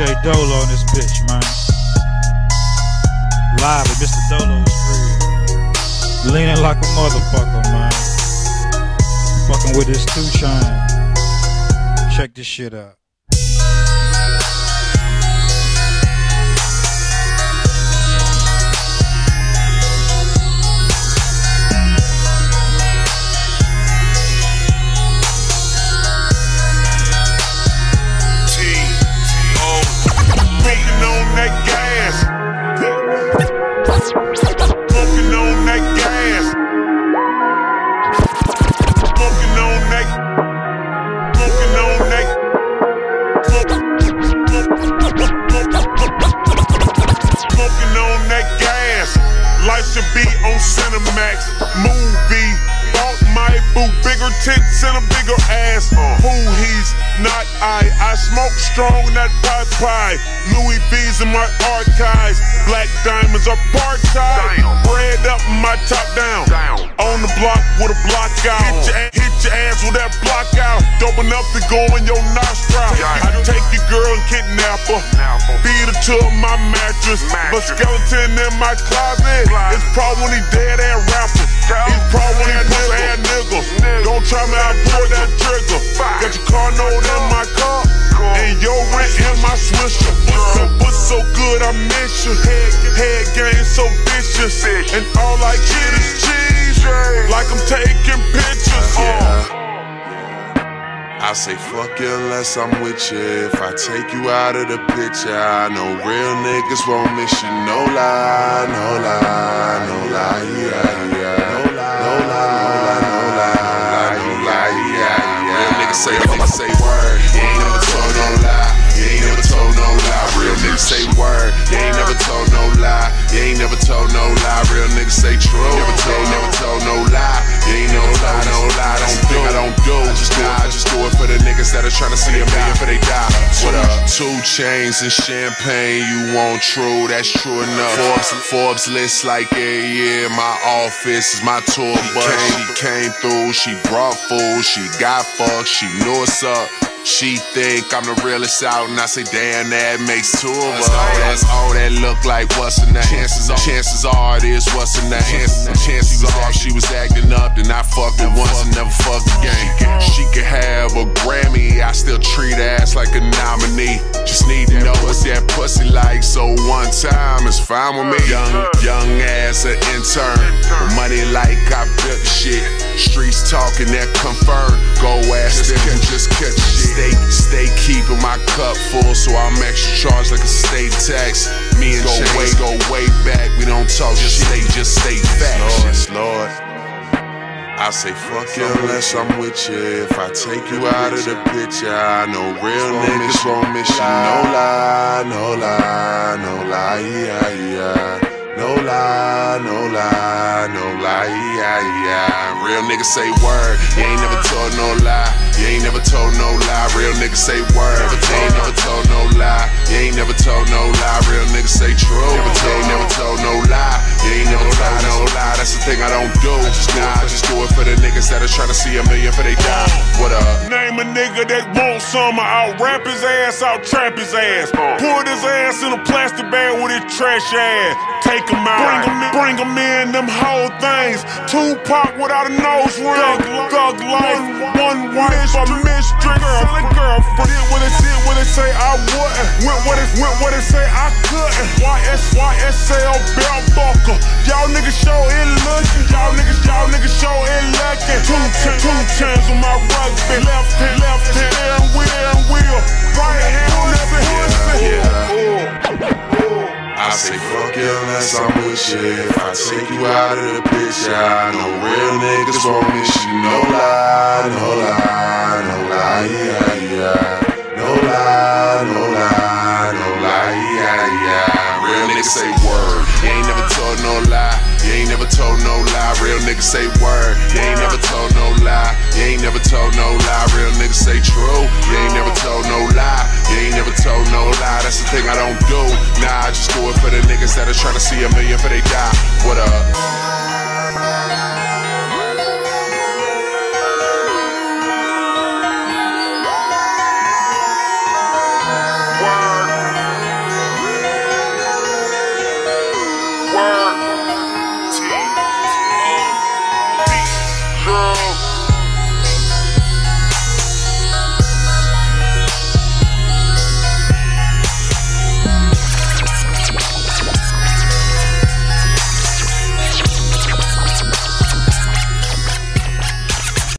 DJ Doh-Lo on this bitch, man. Live at Mr. Doh-Lo's crib. Leaning like a motherfucker, man. Fucking with this two chain. Check this shit out. Tits and a bigger ass. Who he's not I. I smoke strong, that pot pie. Louis V's in my archives. Black diamonds are part time. Bread up, my top down. down. On the block with a block out. Hit your, hit your ass with that block out. Dope enough to go in your nostril. I take your girl and kidnap her. Feed her to my mattress. But skeleton in my closet. It's probably dead ass rapper. He's probably pussy ass nigga. Don't try me, I pull that trigger. Got your car note in my car. And your rent in my swisher. What's So, but so good, I miss you. Head, head game so vicious. And all I get is cheese. Like I'm taking pictures. Yeah. I say fuck you unless I'm with you. If I take you out of the picture, I know real niggas won't miss you. No lie, niggas that are trying to see a million for they die. What up? Two chains and champagne. You want true? That's true enough. Forbes, Forbes list like yeah, yeah. My office is my tour bus. She came through. She brought food. She got fucked. She knew what's up. She think I'm the realest out, and I say, damn, that makes two of us. Oh, that's all that look like what's in the chances are, chances are it is what's in the hands. Chances are she was acting up, then I fucked her once and never fucked again. Treat ass like a nominee. Just need to know what that pussy like, so one time is fine with me. Young, young ass an intern, money like I built shit. Streets talking that confirm. Go ask them, just catch shit. Stay, stay keeping my cup full, so I'm extra charged like a state tax. Me and go way, go way back. We don't talk just shit, just stay facts. Lord, Lord. I say fuck you unless I'm with you. If I take you out of the picture, I know real niggas won't miss you. No lie, no lie, no lie, yeah, yeah. No lie, no lie, no lie, yeah, yeah. Real niggas say word, you ain't never told no lie. You ain't never told no lie. Real niggas say word, you ain't never told no lie. You ain't never told no lie. Lie. That's the thing I don't do. just Nah, I just do it for the niggas that are trying to see a million for they die. What up? Name a nigga that wants some, out rap his ass, I'll trap his ass. Uh. Put his ass in a plastic bag with his trash ass. Take him out. Bring him in, bring him in, them whole things. Tupac without a nose ring. Thug life, one wife, a mistress, girl, girlfriend. Did what it said, what it say I wouldn't. Went what it, went what it say I couldn't. YS, YSL, belt buckle. Y'all niggas show it looking. Y'all niggas, y'all niggas show it looking. Two, ten, two chains on my rugby. Left hand, left hand, steering wheel, out of the picture, know real niggas won't miss. No lie, no lie, no lie, yeah, yeah. No lie, no lie, no lie, yeah, yeah. Real niggas say word. You ain't never told no lie. You ain't never told no lie. Real niggas say word. You ain't never told no lie. You ain't never told no lie. Real niggas say true. You ain't never told no lie. You ain't never told no lie. That's the thing I don't do it for the niggas that are trying to see a million for they die. What up?